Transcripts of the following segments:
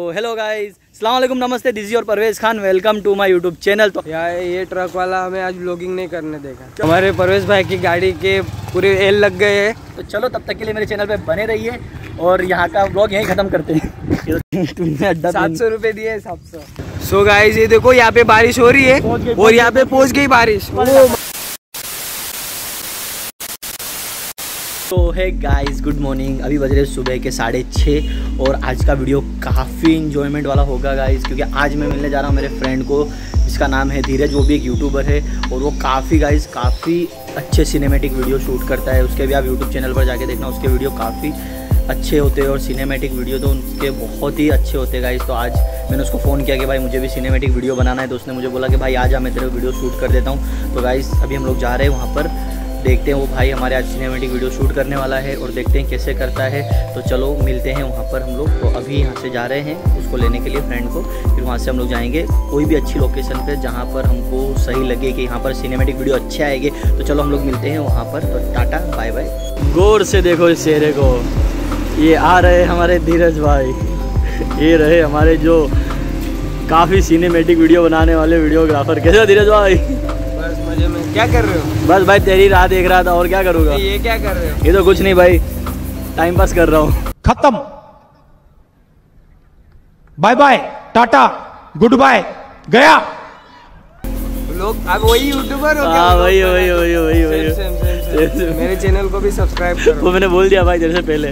तो hello guys सलाम वालेकुम नमस्ते दिजी और Parvez Khan welcome to my YouTube channel तो यार ये ट्रक वाला हमें आज ब्लॉगिंग नहीं करने देगा। हमारे परवेज भाई की गाड़ी के पूरे एल लग गए हैं। तो चलो तब तक के लिए मेरे चैनल पे बने रहिए और यहाँ का ब्लॉग यहीं ख़त्म करते हैं। सात सौ रुपये दिए सात सौ। सो गाइज़ ये देखो यहाँ पे बारिश हो रही है और यहाँ पे पहुँच गई बारिश। तो है गाइस गुड मॉर्निंग अभी बज रहे सुबह के साढ़े छः और आज का वीडियो काफ़ी इन्जॉयमेंट वाला होगा गाइस क्योंकि आज मैं मिलने जा रहा हूँ मेरे फ्रेंड को, जिसका नाम है धीरज, वो भी एक यूट्यूबर है और वो काफ़ी गाइस काफ़ी अच्छे सिनेमेटिक वीडियो शूट करता है। उसके भी आप यूट्यूब चैनल पर जाके देखना, उसके वीडियो काफ़ी अच्छे होते हैं और सिनेमेटिक वीडियो तो उनके बहुत ही अच्छे होते हैं गाइस तो आज मैंने उसको फ़ोन किया कि भाई मुझे भी सिनेमेटिक वीडियो बनाना है। तो उसने मुझे बोला कि भाई आज मैं तेरे वीडियो शूट कर देता हूँ। तो गाइस अभी हम लोग जा रहे हैं वहाँ पर देखते हैं, वो भाई हमारे आज सिनेमेटिक वीडियो शूट करने वाला है और देखते हैं कैसे करता है। तो चलो, मिलते हैं वहाँ पर हम लोग। तो अभी यहाँ से जा रहे हैं, उसको लेने के लिए फ्रेंड को। फिर वहाँ से हम लोग जाएँगे कोई भी अच्छी लोकेशन पे जहाँ पर हमको सही लगे कि यहाँ पर सिनेमेटिक वीडियो अच्छे आएँगे। तो चलो, हम लोग मिलते हैं वहाँ पर। तो टाटा बाय बाय गौर से देखो इस चेहरे को। ये आ रहे हमारे धीरज भाई। ये रहे हमारे जो काफ़ी सिनेमेटिक वीडियो बनाने वाले वीडियोग्राफर कैसे धीरज भाई। क्या कर रहे हो? बस भाई तेरी राह देख रहा था और क्या करूँगा? ये क्या कर रहे हो? ये तो कुछ नहीं भाई टाइम पास कर रहा हूँ। खत्म। Bye bye Tata goodbye गया। लोग अब वही यूट्यूबर हो क्या हाँ वही वही वही वही वही। Same same same same, same. मेरे चैनल को भी सब्सक्राइब करो। वो मैंने बोल दिया भाई तेरे से पहले।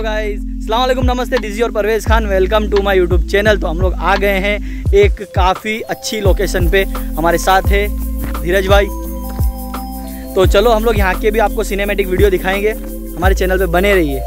हेलो गाइस सलाम वालेकुम नमस्ते दिजी और Parvez Khan welcome to my YouTube channel तो हम लोग आ गए हैं एक काफ़ी अच्छी लोकेशन पे हमारे साथ है धीरज भाई। तो चलो हम लोग यहाँ के भी आपको सिनेमेटिक वीडियो दिखाएँगे। हमारे चैनल पे बने रहिए।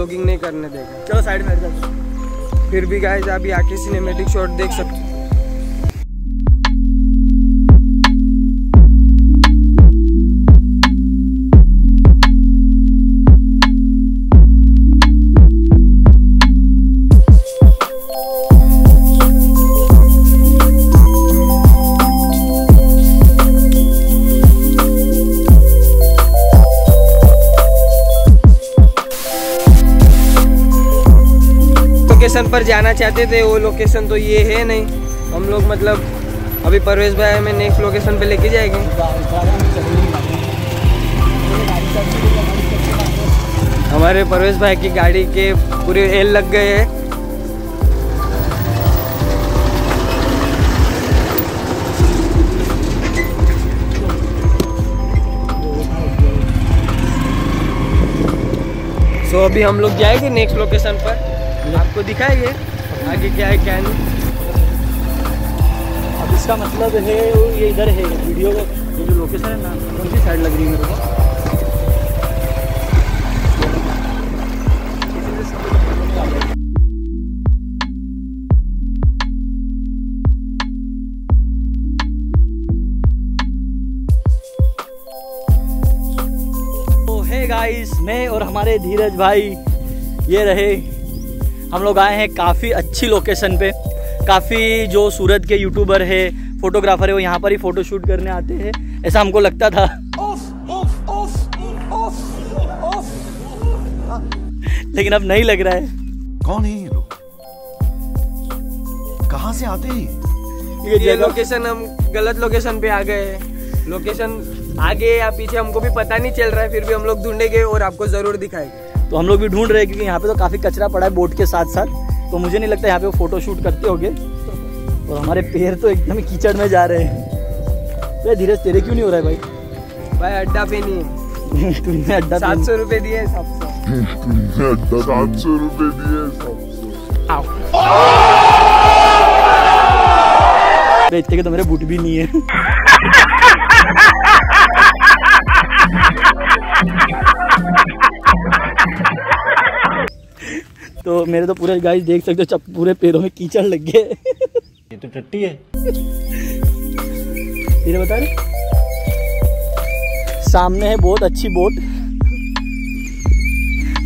ब्लॉगिंग नहीं करने देगा। चलो साइड में फिर भी गाइज़ आप यहाँ के सिनेमेटिक शॉट देख सकते पर जाना चाहते थे, वो लोकेशन तो ये है नहीं। हम लोग मतलब अभी परवेश भाई हमें नेक्स्ट लोकेशन पे लेके जाएँगे। हमारे परवेश भाई की गाड़ी के पूरे एल लग गए हैं। सो अभी हम लोग जाएँगे नेक्स्ट लोकेशन पर। आपको दिखाएँगे आगे क्या है क्या नहीं। अब इसका मतलब है वो ये इधर है वीडियो ये जो लोकेशन है ना कौन सी साइड लग रही है मेरे को? तो है गाइस मैं और हमारे धीरज भाई ये रहे। हम लोग आए हैं काफ़ी अच्छी लोकेशन पे। काफ़ी जो सूरत के यूट्यूबर है फोटोग्राफर है वो यहाँ पर ही फ़ोटो शूट करने आते हैं। ऐसा हमको लगता था। लेकिन अब नहीं लग रहा है। कौन है ये लोग? कहाँ से आते हैं? ये ये लोकेशन हम गलत लोकेशन पे आ गए हैं। लोकेशन आगे या पीछे हमको भी पता नहीं चल रहा है फिर भी हम लोग ढूंढेंगे और आपको ज़रूर दिखाएँगे। तो हम लोग भी ढूंढ रहे हैं क्योंकि यहाँ पे तो काफ़ी कचरा पड़ा है बोट के साथ साथ तो मुझे नहीं लगता यहाँ पे वो फ़ोटो शूट करते होंगे। और हमारे पैर तो एकदम कीचड़ में जा रहे हैं। तो धीरज तेरे क्यों नहीं हो रहा है भाई? भाई अड्डा पे नहीं है। तूने अड्डा सात सौ रुपए दिए सात सौ। सात रुपए दिए बेचते के तो मेरे बूट भी नहीं है। तो मेरे तो पूरे गाइस देख सकते हो पूरे पैरों में कीचड़ लग गए। ये तो टट्टी है। धीरे बता रहे? सामने है बहुत अच्छी बोट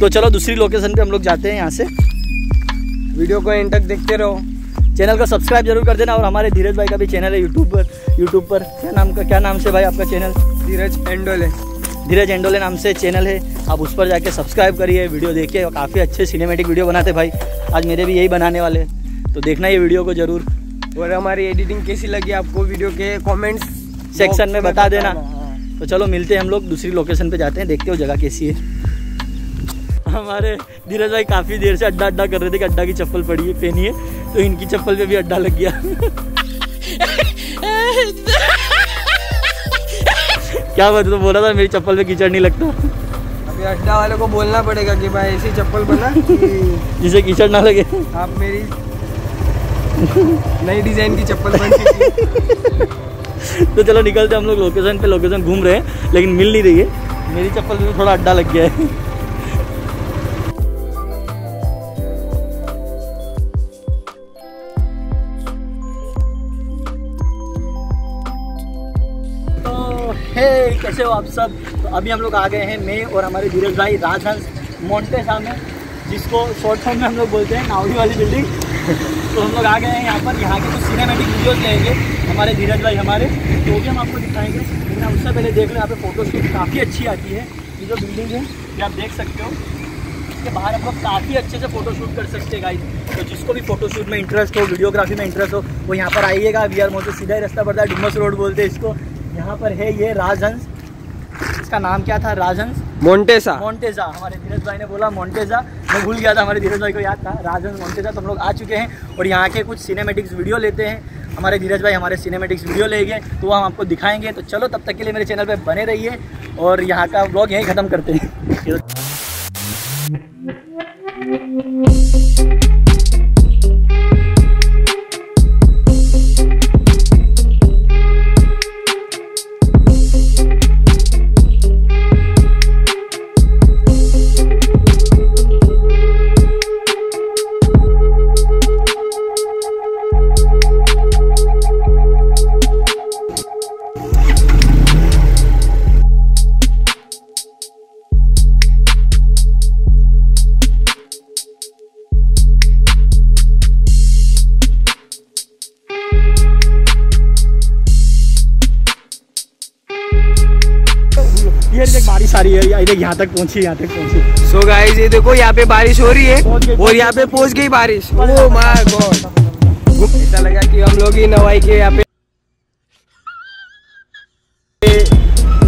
तो चलो दूसरी लोकेशन पे हम लोग जाते हैं यहाँ से। वीडियो को एंड तक देखते रहो। चैनल को सब्सक्राइब ज़रूर कर देना और हमारे धीरज भाई का भी चैनल है यूट्यूब पर। यूट्यूब पर। क्या नाम का क्या नाम से भाई आपका चैनल धीरज एंडोले। धीरज एंडोले नाम से चैनल है। आप उस पर जाके सब्सक्राइब करिए वीडियो देखिए और काफ़ी अच्छे सिनेमेटिक वीडियो बनाते भाई। आज मेरे भी यही बनाने वाले तो देखना ये वीडियो को ज़रूर। और हमारी एडिटिंग कैसी लगी आपको वीडियो के कमेंट्स सेक्शन में बता देना। तो चलो मिलते हैं हम लोग दूसरी लोकेशन पे जाते हैं देखते हो जगह कैसी है। हमारे धीरज भाई काफ़ी देर से अड्डा अड्डा कर रहे थे कि अड्डा की चप्पल पड़ी है पहनी है तो इनकी चप्पल पे भी अड्डा लग गया। क्या मैं तो बोला था मेरी चप्पल पे कीचड़ नहीं लगता। अभी अड्डा वाले को बोलना पड़ेगा कि भाई ऐसी चप्पल बना जिसे कीचड़ ना लगे। आप मेरी नई डिज़ाइन की चप्पल बन तो चलो निकलते हम लोग लोकेशन पे लोकेशन घूम रहे हैं लेकिन मिल नहीं रही है। मेरी चप्पल पे थोड़ा अड्डा लग गया है। कैसे हो आप सब तो अभी हम लोग आ गए हैं मैं और हमारे धीरज भाई राजहंस मोन्टेसा में जिसको शॉर्ट फॉर्म में हम लोग बोलते हैं नावड़ी वाली बिल्डिंग तो हम लोग आ गए हैं यहाँ पर, यहाँ के कुछ सिनेमेटिक वीडियोज़ लेंगे, हमारे धीरज भाई हमारे तो भी हम आपको दिखाएँगे। लेकिन उससे पहले देख लो, यहाँ पे फ़ोटो शूट काफ़ी अच्छी आती है, ये जो बिल्डिंग है, ये आप देख सकते हो। इसके बाहर हम लोग काफ़ी अच्छे से फ़ोटो शूट कर सकते हैं गाइस तो जिसको भी फ़ोटो शूट में इंटरेस्ट हो वीडियोग्राफी में इंटरेस्ट हो, वो यहाँ पर आइएगा। वी आर से सीधा ही रास्ता पड़ता है डुमस रोड बोलते हैं इसको। यहाँ पर है ये राजहंस इसका नाम क्या था? राजहंस? मोन्टेसा। मोन्टेजा हमारे धीरज भाई ने बोला मोन्टेजा मैं भूल गया था हमारे धीरज भाई को याद था। राजन मोन्टेजा तो हम लोग आ चुके हैं और यहाँ के कुछ सिनेमेटिक्स वीडियो लेते हैं। हमारे धीरज भाई हमारे सिनेमेटिक्स वीडियो लेंगे तो वो हम आपको दिखाएँगे। तो चलो तब तक के लिए मेरे चैनल पर बने रहिए और यहाँ का ब्लॉग यहीं ख़त्म करते हैं। भाई देख यहाँ तक पहुँची यहाँ तक पहुँची। सो so गाइज़ ये देखो यहाँ पे बारिश हो रही है और यहाँ पे पहुँच गई बारिश। ओ माय गॉड ऐसा लगा कि हम लोग ही नवाई के यहाँ पे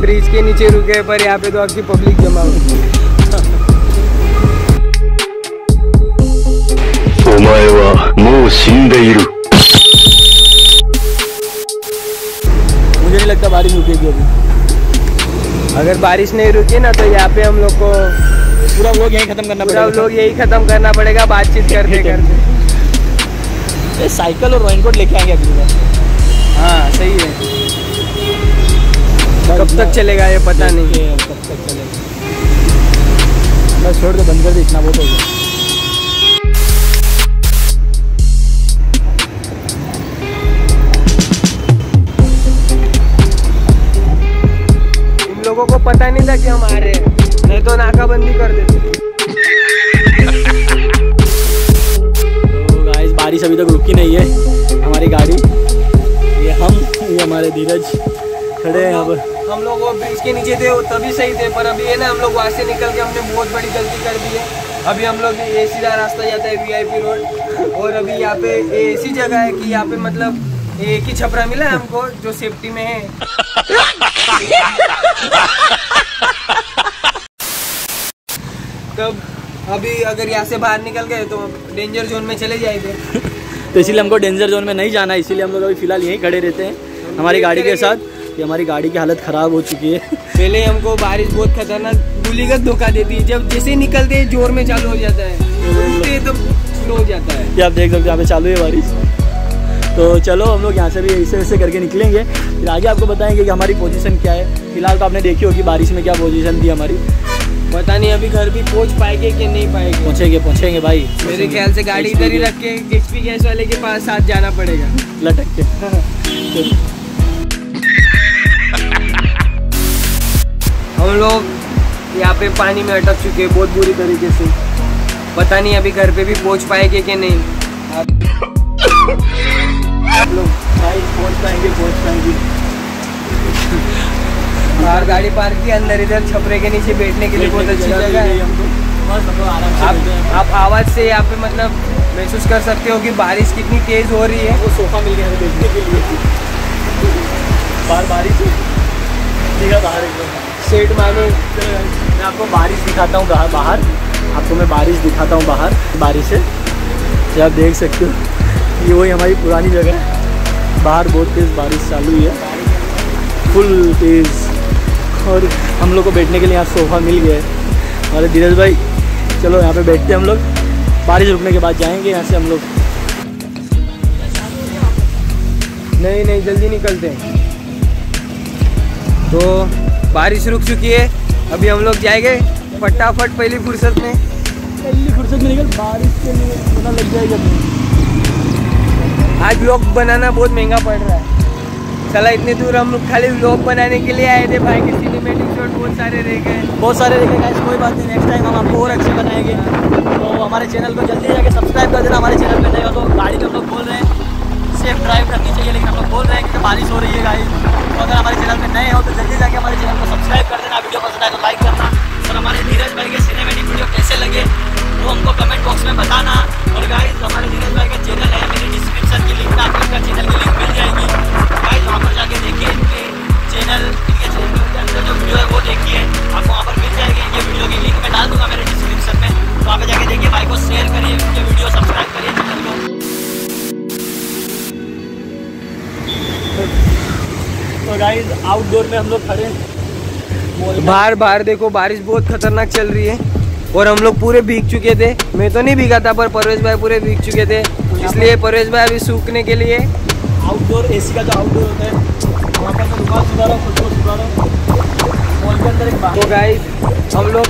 ब्रिज के नीचे रुके पर यहाँ पे तो आपकी पब्लिक जमा हुई मुझे नहीं लगता बारिश रुकेगी अभी। अगर बारिश नहीं रुकी ना तो यहाँ पे हम लोग को पूरा लोग यही ख़त्म करना पड़ेगा। लोग यही खत्म करना पड़ेगा बातचीत करते करते साइकिल और रेनकोट लेके आएँगे अगली बार। हाँ सही है। कब तक चलेगा ये पता नहीं। है कब तक चलेगा। बस छोड़ दे बंद कर दे इतना बहुत हो गया। लोगों को पता नहीं था कि हम आ रहे हैं। नहीं तो नाकाबंदी कर देते। तो गाइस बारिश अभी तक रुकी नहीं है। हमारी गाड़ी ये हम ये हमारे धीरज खड़े हैं पर हम लोग वो ब्रिज के नीचे थे वो तभी सही थे पर अभी है ना हम लोग वहाँ से निकल के हमने बहुत बड़ी गलती कर दी है। अभी हम लोग ये सीधा रास्ता जाता है वीआईपी रोड और अभी यहाँ पे ये ऐसी जगह है कि यहाँ पे मतलब एक ही छपरा मिला है हमको जो सेफ्टी में है। तब अभी अगर यहाँ से बाहर निकल गए तो डेंजर जोन में चले जाएँगे तो इसीलिए हमको डेंजर जोन में नहीं जाना है इसीलिए हम लोग अभी फ़िलहाल यहीं खड़े रहते हैं हमारी गाड़ी के साथ। कि हमारी गाड़ी की हालत ख़राब हो चुकी है। पहले हमको बारिश बहुत खतरनाक गुलीगत धोखा देती है। जब जैसे ही निकलते हैं ज़ोर में चालू हो जाता है। तो स्लो हो जाता है। आप देख सकते हो यहाँ पे चालू है बारिश। तो चलो हम लोग यहाँ से भी ऐसे ऐसे करके निकलेंगे। फिर आगे आपको बताएँगे कि हमारी पोजीशन क्या है। फ़िलहाल तो आपने देखी होगी बारिश में क्या पोजीशन थी हमारी। पता नहीं अभी घर भी पहुँच पाएँगे कि नहीं पाएँगे? पहुँचेंगे पहुँचेंगे भाई। मेरे ख्याल से गाड़ी इधर ही रख के एचपी गैस वाले के पास साथ जाना पड़ेगा। लटक के। हम लोग यहाँ पे पानी में अटक चुके हैं बहुत बुरी तरीके से। पता नहीं अभी घर पे भी पहुँच पाएँगे कि नहीं। आप लोग भाई पहुँच पाएँगे पहुँच पाएँगे। बाहर गाड़ी पार्क की अंदर इधर छपरे के नीचे बैठने के लिए बहुत अच्छी जगह है। से आप आप आवाज़ से यहाँ पे मतलब महसूस कर सकते हो कि बारिश कितनी तेज़ हो रही है। वो सोफा मिल गया बैठने के लिए। बाहर बारिश है। बाहर सेट मानो मैं आपको बारिश दिखाता हूँ बाहर। बाहर आपको मैं बारिश दिखाता हूँ बाहर। बारिश है। आप देख सकते हो। ये वही हमारी पुरानी जगह है। बाहर बहुत तेज़ बारिश चालू हुई है। फुल तेज़। और हम लोग को बैठने के लिए यहाँ सोफ़ा मिल गया है। हमारे धीरज भाई, चलो यहाँ पे बैठते हैं हम लोग। बारिश रुकने के बाद जाएँगे यहाँ से हम लोग। नहीं नहीं, जल्दी निकलते हैं। तो बारिश रुक चुकी है। अभी हम लोग जाएँगे फटाफट पहली फुर्सत में। पहली फुर्सत में निकल, बारिश के लिए लग जाएगा। आज ब्लॉग बनाना बहुत महँगा पड़ रहा है। चला इतने दूर हम लोग खाली ब्लॉग बनाने के लिए आए थे भाई, के सिनेमेटिक शॉट बहुत सारे रह गए। बहुत सारे देखे गाइस कोई बात नहीं नेक्स्ट टाइम हम आपको और अच्छे बनाएँगे। तो हमारे चैनल को जल्दी जाके सब्सक्राइब कर देना, हमारे चैनल पर हो तो गाड़ी तो हम लोग बोल रहे हैं। सेफ़ ड्राइव करनी चाहिए, लेकिन हम लोग बोल रहे हैं कि बारिश हो रही है गाइस तो अगर हमारे चैनल पे नए हो तो जल्दी जाके हमारे चैनल को सब्सक्राइब कर देना वीडियो पसंद आए तो लाइक करना। और हमारे धीरज भाई के सिनेमेटिक वीडियो कैसे लगे वो हमको कमेंट बॉक्स में बताना। और गाइस हमारे धीरज भाई का चैनल है मेरे डिस्क्रिप्शन की लिंक आपको इनका चैनल की लिंक मिल जाएगी। गाइस वहाँ पर जाके देखिए इनके चैनल इनके चैनल के अंदर जो वीडियो है वो देखिए। आपको वहाँ पर मिल जाएगी ये वीडियो की लिंक मैं डाल दूँगा मेरे डिस्क्रिप्शन में। तो वहाँ पे जाके देखिए भाई को शेयर करिए उनके वीडियो सब्सक्राइब करिए चैनल को। तो गाइस आउटडोर में हम लोग खड़े हैं। बाहर बाहर देखो बारिश बहुत खतरनाक चल रही है। और हम लोग पूरे भीग चुके थे। मैं तो नहीं भीगा था पर परवेश भाई पूरे भीग चुके थे। इसलिए परवेश भाई अभी सूखने के लिए। आउटडोर एसी का जो आउटडोर होता है वहाँ पर मैं दुकान सुधारा खुद को सुधारा मॉल के अंदर एक तो गाइस हम लोग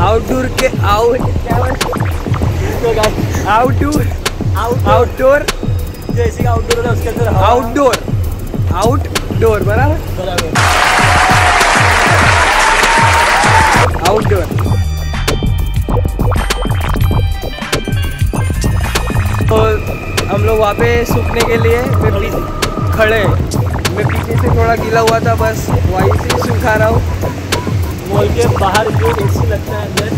आउटडोर के आउट आउटडोर आउटडोर जो एसी का आउटडोर होता है उसके अंदर आउटडोर आउटडोर बराबर? आउटडोर तो हम लोग वहाँ पे सूखने के लिए मैं खड़े। मैं पीछे से थोड़ा गीला हुआ था बस वहीं से सूखा रहा हूँ। मॉल के बाहर जो ए सी लगता है अंदर।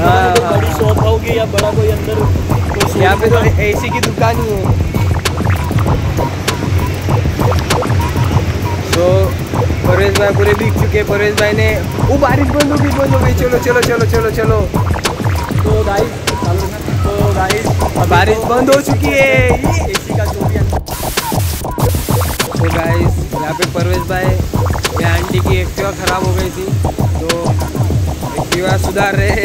हाँ, हाँ, बड़ी हाँ। शॉप होगी या बड़ा कोई अंदर कोई यहाँ पे तो ए सी की दुकान ही है। तो परेश भाई पूरे भीग चुके परेश भाई ने वो बारिश बंद हो गई बंद हो गई चलो चलो चलो चलो चलो। तो गाइस तो और बारिश बंद हो चुकी है. ये एसी का तो गाइस यहाँ पे परवेश भाई मेरे आंटी की एक्टिवा ख़राब हो गई थी. तो एक्टिवा सुधार रहे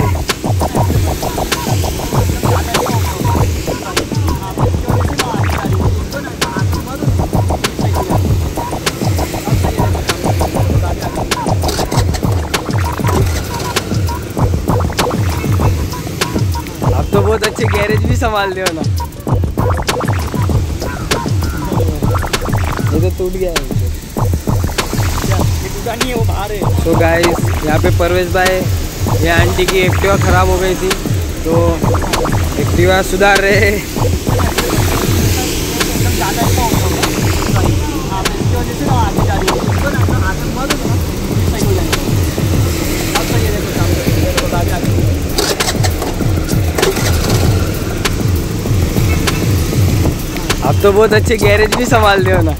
अच्छे गैरेज भी संभाल लियो ना। ये तो टूट गया है। तो गाइस यहाँ पे परवेश भाई, ये आंटी की एक्टिवा ख़राब हो गई थी तो एक्टिवा सुधार रहे। अब तो बहुत अच्छे गैरेज भी संभाल रहे हो ना।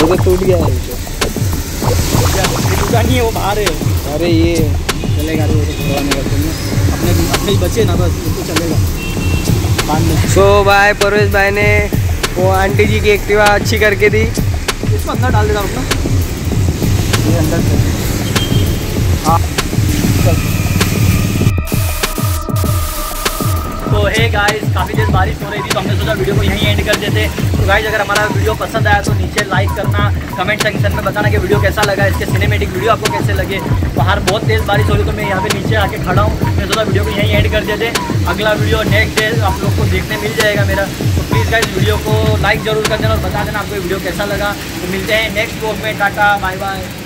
तो टूट गया है। है वो बाहर है। अरे ये चलेगा तो अपने अपने ही बचे ना बस तो चलेगा। सो भाई परवेश भाई ने वो आंटी जी की एक्टिवा अच्छी करके दी। इसको अंदर डाल देता हूँ ये अंदर से। तो हे गाइस काफ़ी देर बारिश हो रही थी तो हमने सोचा वीडियो को यहीं एंड कर देते। तो गाइस अगर हमारा वीडियो पसंद आया तो नीचे लाइक करना कमेंट सेक्शन में बताना कि वीडियो कैसा लगा, इसके सिनेमेटिक वीडियो आपको कैसे लगे। बाहर बहुत तेज़ बारिश हो रही तो मैं यहाँ पे नीचे आके खड़ा हूँ। मैं सोचा वीडियो को यहीं एंड कर देते। अगला वीडियो नेक्स्ट डे आप लोग को देखने मिल जाएगा मेरा। तो प्लीज़ गाइज़ वीडियो को लाइक ज़रूर कर देना और बता देना आपको वीडियो कैसा लगा। तो मिलते हैं नेक्स्ट ब्लॉग में, टाटा बाय बाय